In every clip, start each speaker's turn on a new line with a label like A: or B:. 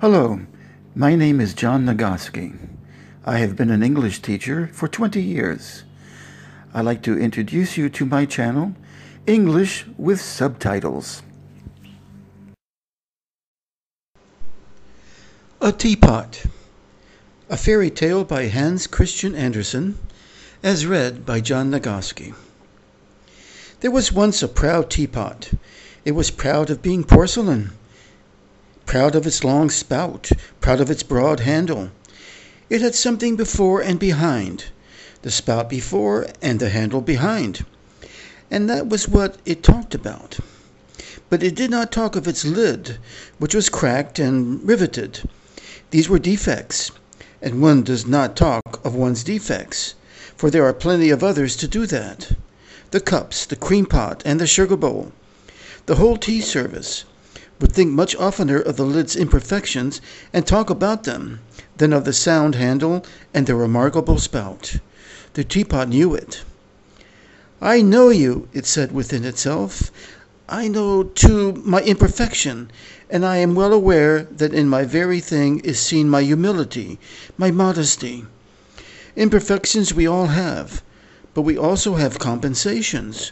A: Hello, my name is John Nagoski. I have been an English teacher for 20 years. I'd like to introduce you to my channel, English with Subtitles.
B: A Teapot A Fairy Tale by Hans Christian Andersen, as read by John Nagoski. There was once a proud teapot. It was proud of being porcelain, proud of its long spout, proud of its broad handle. It had something before and behind, the spout before and the handle behind, and that was what it talked about. But it did not talk of its lid, which was cracked and riveted. These were defects, and one does not talk of one's defects, for there are plenty of others to do that. The cups, the cream pot, and the sugar bowl the whole tea service, would think much oftener of the lid's imperfections and talk about them than of the sound handle and the remarkable spout. The teapot knew it. I know you, it said within itself. I know, too, my imperfection, and I am well aware that in my very thing is seen my humility, my modesty. Imperfections we all have, but we also have compensations.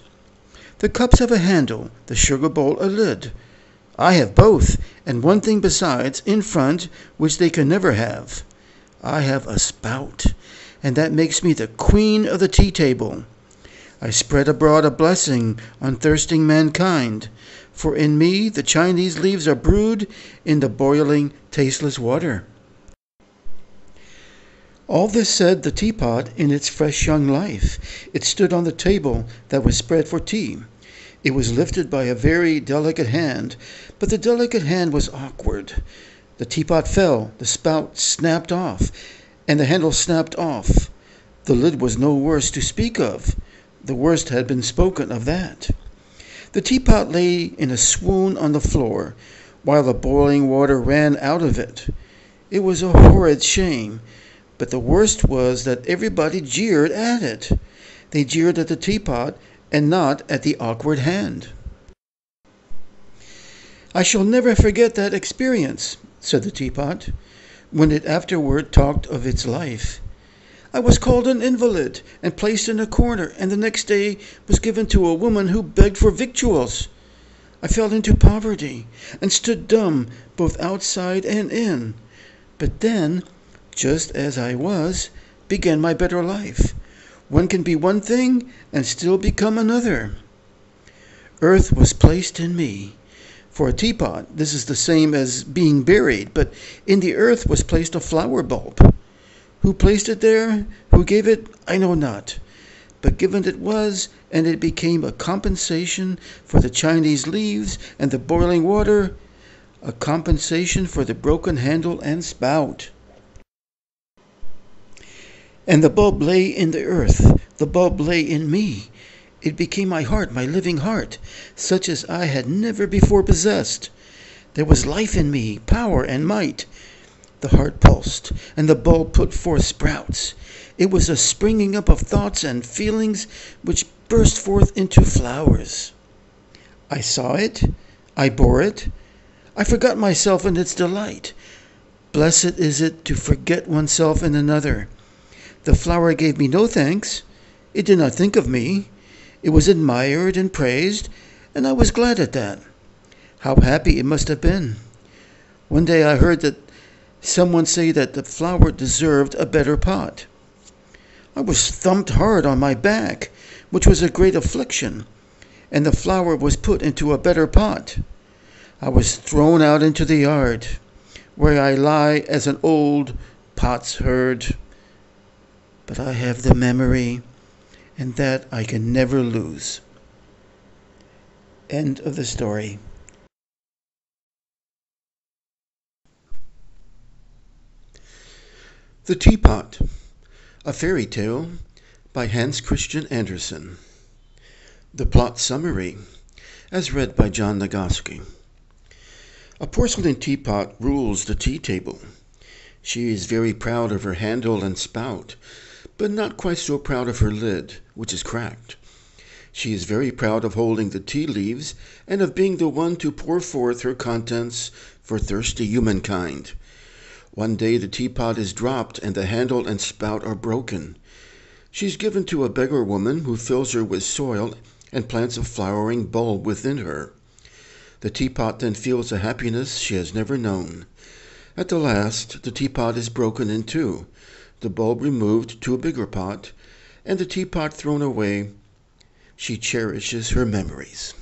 B: The cups have a handle, the sugar bowl a lid. I have both, and one thing besides, in front, which they can never have. I have a spout, and that makes me the queen of the tea table. I spread abroad a blessing on thirsting mankind, for in me the Chinese leaves are brewed in the boiling, tasteless water. All this said the teapot in its fresh young life. It stood on the table that was spread for tea. It was lifted by a very delicate hand, but the delicate hand was awkward. The teapot fell, the spout snapped off, and the handle snapped off. The lid was no worse to speak of. The worst had been spoken of that. The teapot lay in a swoon on the floor, while the boiling water ran out of it. It was a horrid shame, but the worst was that everybody jeered at it. They jeered at the teapot and not at the awkward hand. I shall never forget that experience, said the teapot, when it afterward talked of its life. I was called an invalid and placed in a corner, and the next day was given to a woman who begged for victuals. I fell into poverty and stood dumb both outside and in. But then, just as I was, began my better life. One can be one thing and still become another. Earth was placed in me. For a teapot, this is the same as being buried, but in the earth was placed a flower bulb. Who placed it there, who gave it, I know not. But given it was, and it became a compensation for the Chinese leaves and the boiling water, a compensation for the broken handle and spout. And the bulb lay in the earth, the bulb lay in me. It became my heart, my living heart, such as I had never before possessed. There was life in me, power and might. The heart pulsed, and the bulb put forth sprouts. It was a springing up of thoughts and feelings which burst forth into flowers. I saw it, I bore it, I forgot myself in its delight. Blessed is it to forget oneself in another. The flower gave me no thanks. It did not think of me. It was admired and praised, and I was glad at that. How happy it must have been. One day I heard that someone say that the flower deserved a better pot. I was thumped hard on my back, which was a great affliction, and the flower was put into a better pot. I was thrown out into the yard, where I lie as an old potsherd but I have the memory, and that I can never lose. End of the story.
C: The Teapot, a fairy tale by Hans Christian Andersen. The plot summary, as read by John Nagoski. A porcelain teapot rules the tea table. She is very proud of her handle and spout, but not quite so proud of her lid, which is cracked. She is very proud of holding the tea leaves and of being the one to pour forth her contents for thirsty humankind. One day the teapot is dropped and the handle and spout are broken. She is given to a beggar woman who fills her with soil and plants a flowering bulb within her. The teapot then feels a happiness she has never known. At the last the teapot is broken in two, the bulb removed to a bigger pot, and the teapot thrown away. She cherishes her memories.